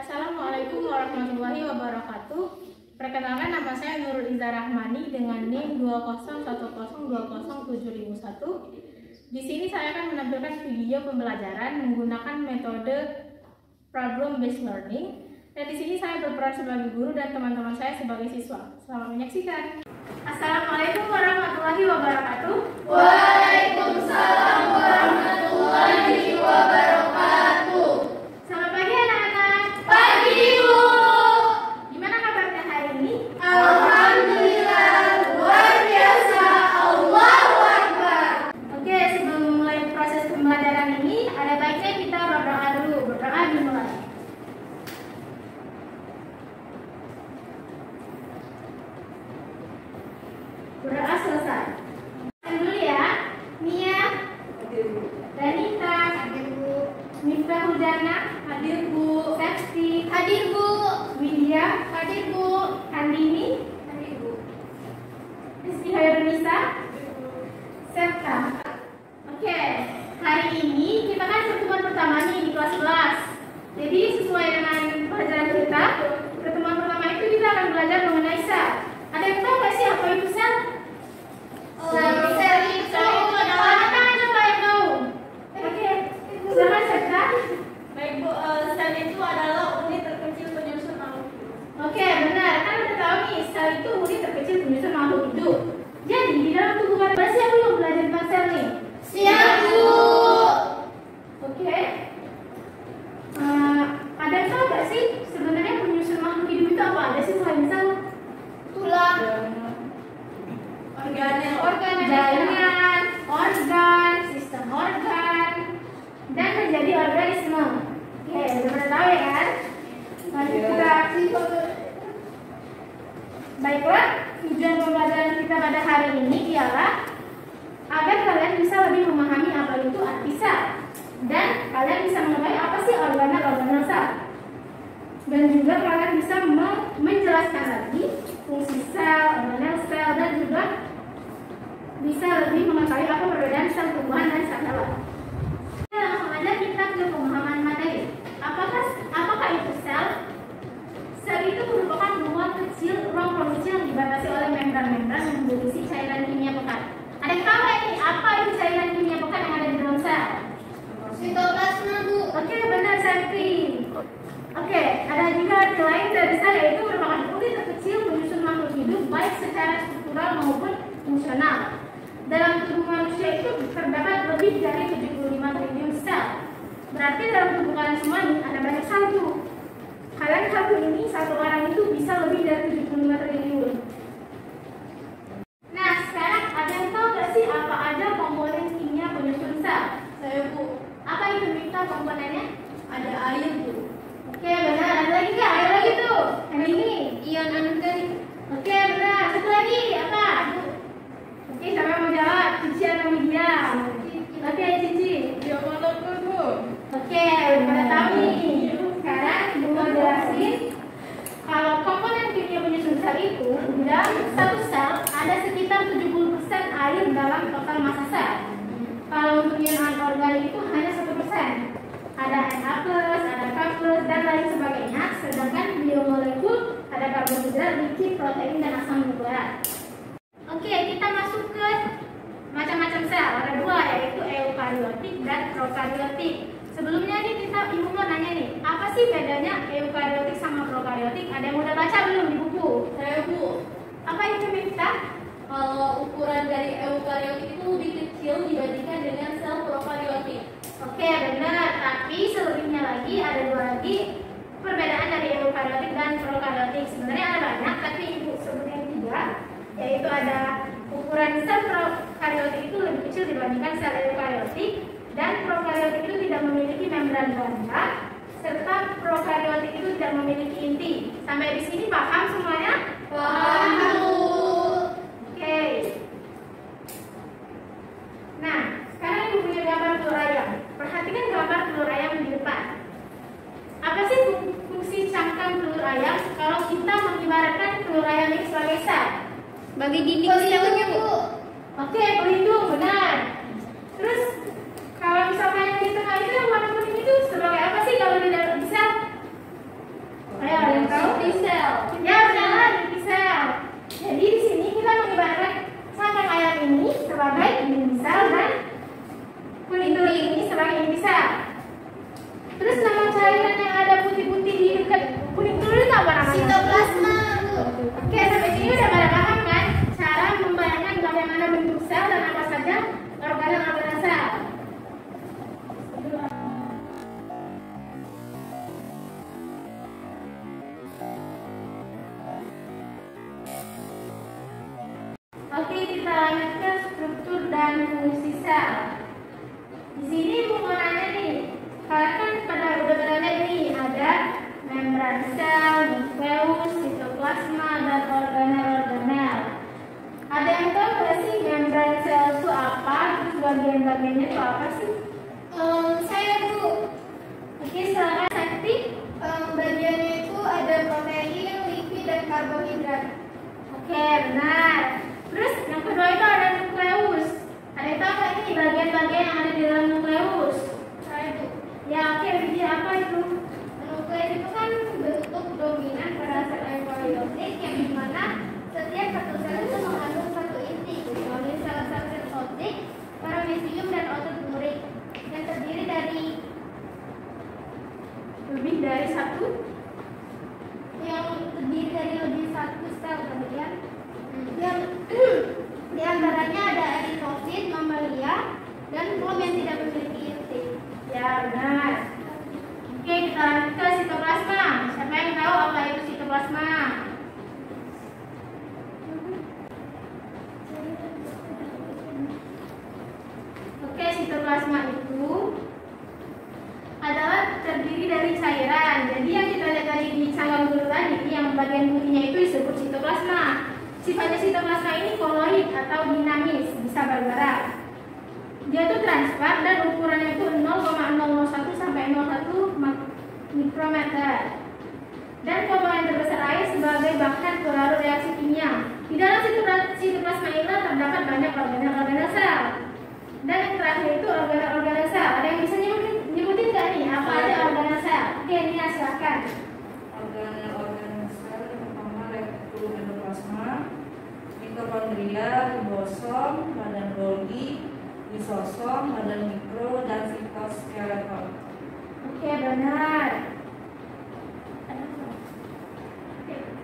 Assalamualaikum warahmatullahi wabarakatuh. Perkenalkan nama saya Nurul Iza Rahmani dengan NIM 201020751. Di sini saya akan menampilkan video pembelajaran menggunakan metode problem based learning. Dan di sini saya berperan sebagai guru dan teman-teman saya sebagai siswa. Selamat menyaksikan. Assalamualaikum warahmatullahi wabarakatuh. Waalaikumsalam warahmatullahi wabarakatuh. Selamat pagi anak-anak. Pagi Bu. Gimana kabarnya hari ini? Alhamdulillah luar biasa. Allahu Akbar. Oke, sebelum memulai proses pembelajaran ini, ada baiknya kita berdoa dulu. Berdoa dimulai. Berdoa selesai. Kita dulu ya. Mia, Danita, hadir Bu. Miftah Hudana, hadir Bu. Septi, Hadir Bu. Widya, hadir Bu. Andini, hadir Bu. Rizky Hairunisa, serta Oke, hari ini kita kan pertemuan pertama nih di kelas 11. Jadi sesuai dengan pelajaran kita, pertemuan pertama itu kita akan belajar mengenai sel. Ada yang tahu nggak sih apa itu sel? Sel sel itu adalah Mana coba yang tahu? Oke, silakan serta. Baik Bu, eh, sel itu adalah unit terkecil penyusun makhluk. Oke, benar. Kan udah tahu nih, sel itu unit terkecil penyusun makhluk hidup. Jadi di dalam tubuh manusia yang belajar tentang sel nih? Siap Bu. Oke. Eh, ada yang tahu nggak sih sebenarnya penyusun makhluk hidup itu apa ada sih selain sel? Tulang. Organnya. Organ, jaringan, organ, sistem organ, dan menjadi organisme. Oke, udah pernah tahu ya kan? Lanjut kita. Baiklah, tujuan pembelajaran kita pada hari ini ialah agar kalian bisa lebih memahami apa itu arti sel dan kalian bisa mengetahui apa sih organel-organel sel dan juga kalian bisa me- menjelaskan lagi fungsi sel, organel sel dan juga bisa lebih mengetahui apa perbedaan sel tumbuhan dan sel hewan. Kita langsung aja kita ke pemahaman materi. Apakah apakah itu sel? Sel itu merupakan ruang kecil, ruang produksi yang dibatasi oleh membran-membran yang berisi cairan kimia pekat. Ada yang tahu nggak ini apa itu cairan kimia pekat yang ada di dalam sel? Sitoplasma Bu. Oke, benar Santi. Oke, ada juga arti lain dari sel yaitu merupakan unit terkecil penyusun makhluk hidup baik secara struktural maupun fungsional. Dalam tubuh manusia itu terdapat lebih dari 75 triliun sel. Berarti dalam tubuh kalian semua ini ada banyak sel tuh. Kalian satu ini, satu orang itu bisa lebih dari 75 triliun. Nah, sekarang ada yang tahu gak sih apa aja komponen kimia penyusun sel? Saya Bu. Apa itu minta komponennya? Ada air Bu. Oke, benar. Ada lagi nggak? Ada lagi tuh. Yang ini. Ion anorganik. Oke, benar. Satu lagi apa? Oke, siapa yang mau jawab? Cici atau Widya? Oke, Cici. Dia molekul Bu. Oke, udah tahu nih. Sekarang mau jelasin kalau komponen kimia penyusun sel itu dalam satu sel ada sekitar 70% air dalam total massa sel. Kalau untuk ion anorganik itu hanya satu persen. Ada Na+, ada K+, dan lain sebagainya. Sedangkan biomolekul ada karbohidrat, lipid, protein, dan asam nukleat. Oke, kita masuk ke macam-macam sel. Ada dua, yaitu eukariotik dan prokariotik. Sebelumnya nih kita ibu mau nanya nih, apa sih bedanya eukariotik sama prokariotik? Ada yang udah baca belum di buku? Saya Bu. Apa itu Miftah? Kalau ukuran dari eukariotik itu lebih kecil dibandingkan dengan sel prokariotik. Oke, benar. Tapi selebihnya lagi ada dua lagi perbedaan dari eukariotik dan prokariotik. Sebenarnya ada banyak, tapi ibu sebutnya tiga, yaitu ada ukuran sel prokariotik itu lebih kecil dibandingkan sel eukariotik dan prokariotik itu tidak memiliki membran ganda serta prokariotik itu tidak memiliki inti. Sampai di sini paham semuanya? Paham. Oke. Nah, sekarang ibu punya gambar telur ayam. Perhatikan gambar telur ayam di depan. Apa sih fung- fungsi cangkang telur ayam kalau kita mengibaratkan telur ayam ini sebagai sel? Bagi dinding selnya Bu. Oke, pelindung, benar. Terus misalkan yang di tengah itu yang warna kuning itu sebagai apa sih kalau di dalam sel? Ayo, ada yang tahu? Sel. Ya, benar, sel. Jadi di sini kita mengibaratkan sangkang ayam ini sebagai inti sel dan kulit telur ini sebagai inti sel. Terus nama cairan yang ada putih-putih di dekat kulit telur itu apa namanya? Sitoplasma. Oke, sampai sini udah pada paham kan? Cara membayangkan bagaimana bentuk sel dan apa saja organ-organ sel. Benar. Oke kita lanjut ke sitoplasma. Siapa yang tahu apa itu sitoplasma? Oke sitoplasma itu adalah terdiri dari cairan. Jadi yang kita lihat tadi di cangkang dulu tadi, yang bagian putihnya itu disebut sitoplasma. Sifatnya sitoplasma ini koloid atau dinamis, bisa bergerak. Dia itu transfer dan mikrometer. Dan komponen terbesar air sebagai bahan pelarut reaksi kimia. Di dalam sitopla- sitoplasma ini terdapat banyak organel-organel sel. Dan yang terakhir itu organel-organel sel. Ada yang bisa nyebutin, nggak nih apa aja organel sel? Oke, Nia silakan. organel-organel sel yang pertama retikulum endoplasma, mitokondria, ribosom, badan Golgi, lisosom, badan mikro, dan sitoskeleton. Oke, benar.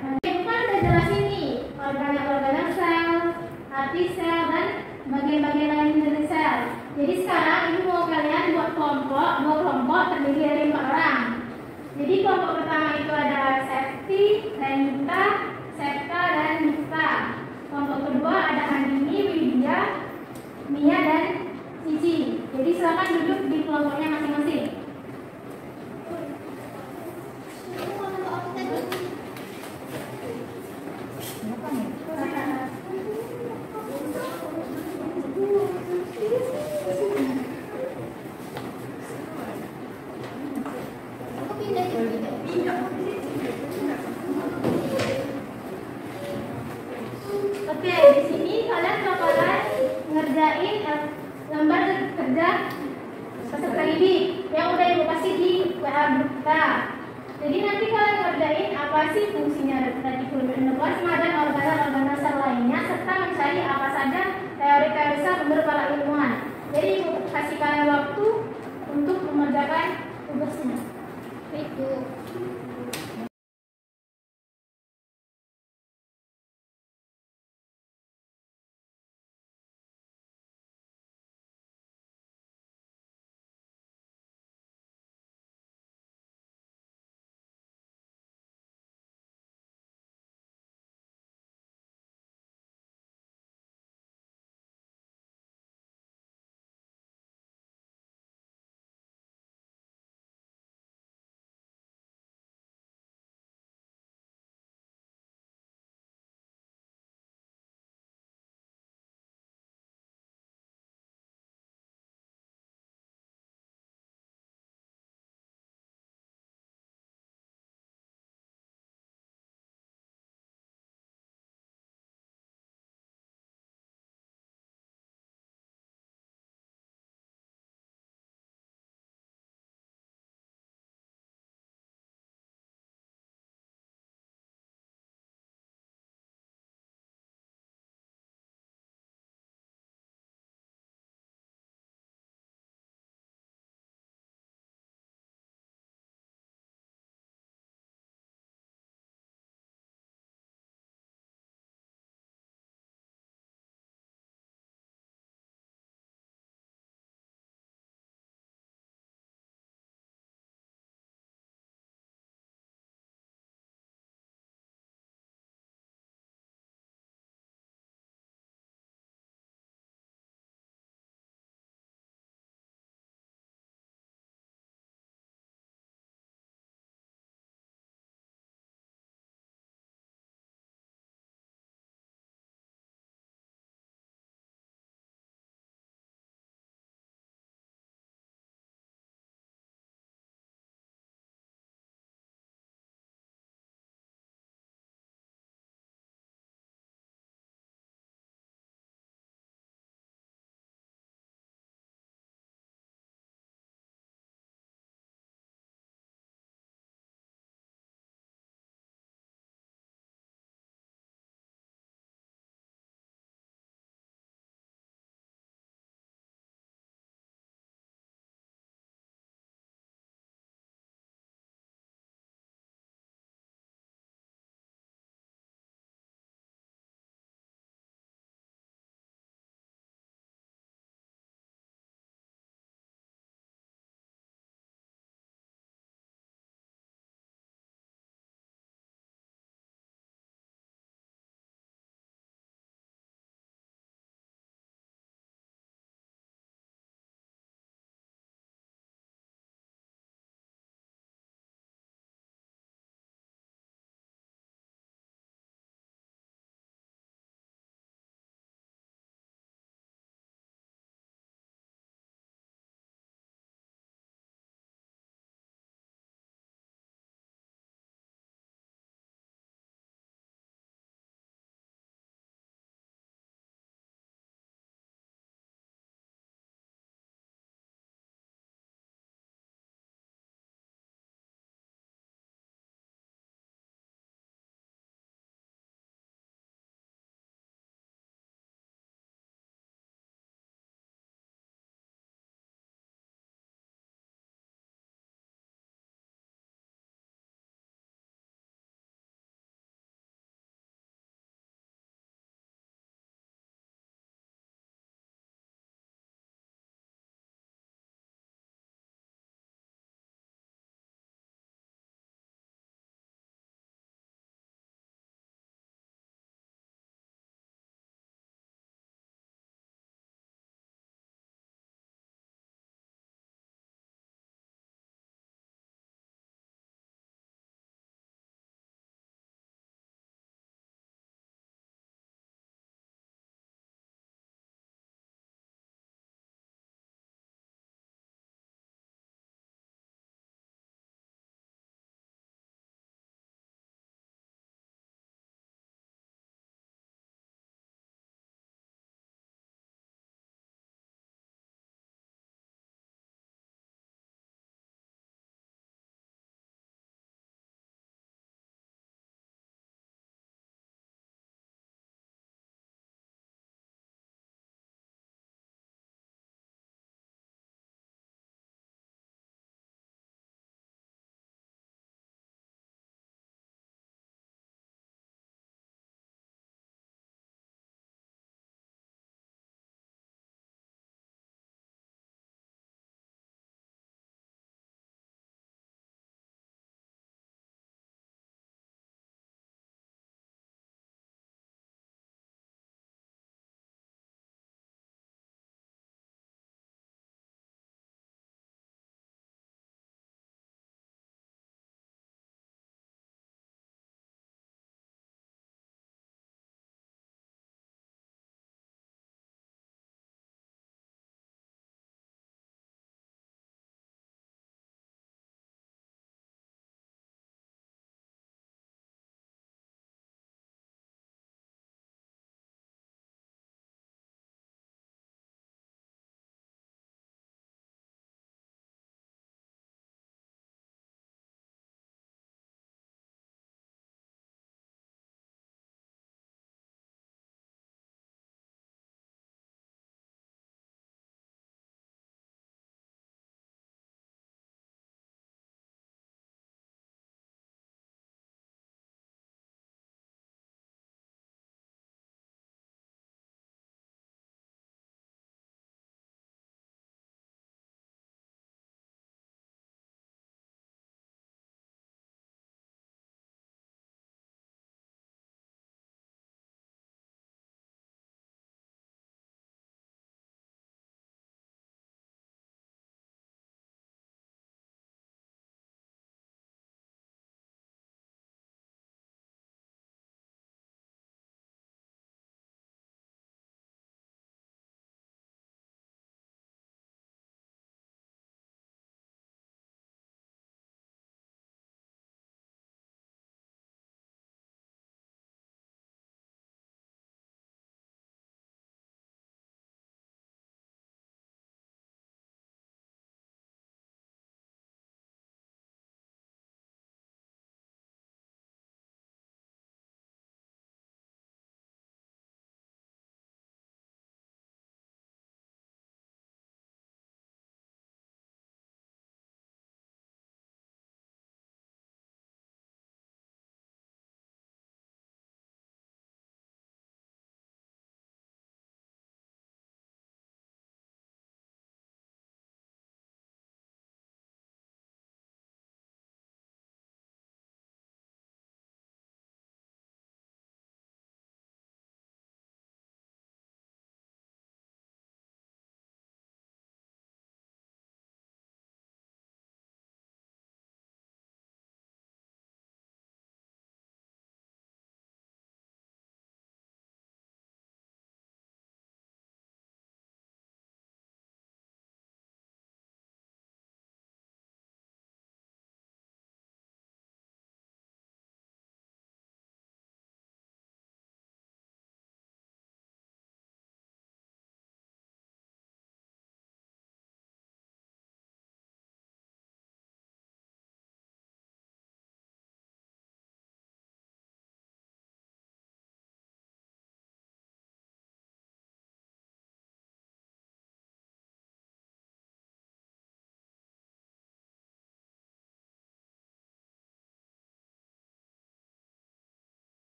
Oke, kan udah jelas ini organel-organel sel, arti sel, dan bagian-bagian lain dari sel. Jadi sekarang ini mau kalian buat kelompok, mau kelompok terdiri dari empat orang. Jadi kelompok pertama itu ada Septi, Renita, Septa, dan Nita. Kelompok kedua ada Andini, Widya, Mia, dan Cici. Jadi silakan duduk di kelompoknya masing-masing. Aku pindah jadi Oke, di sini kalian bakalan ngerjain lembar kerja peserta didik yang udah ibu kasih di WA grup kita. Jadi nanti kalian ngerjain apa sih fungsinya retikulum endoplasma dan organel-organel sel lainnya serta mencari apa saja teori-teori sel menurut para ilmuwan. Jadi ibu kasih kalian waktu untuk mengerjakan tugasnya. itu.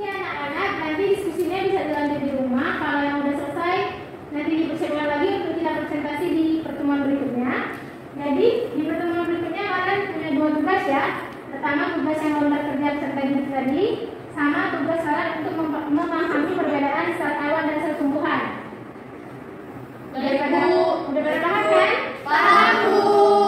Oke anak-anak, nanti diskusinya bisa dilanjut di rumah. Kalau yang udah selesai, nanti dipersiapkan lagi untuk kita presentasi di pertemuan berikutnya. Jadi di pertemuan berikutnya kalian punya dua tugas ya. Pertama tugas yang lomba kerja peserta didik tadi, sama tugas kalian untuk mem- memahami perbedaan sel hewan dan sel tumbuhan. Udah pada udah pada paham kan? Paham, Bu.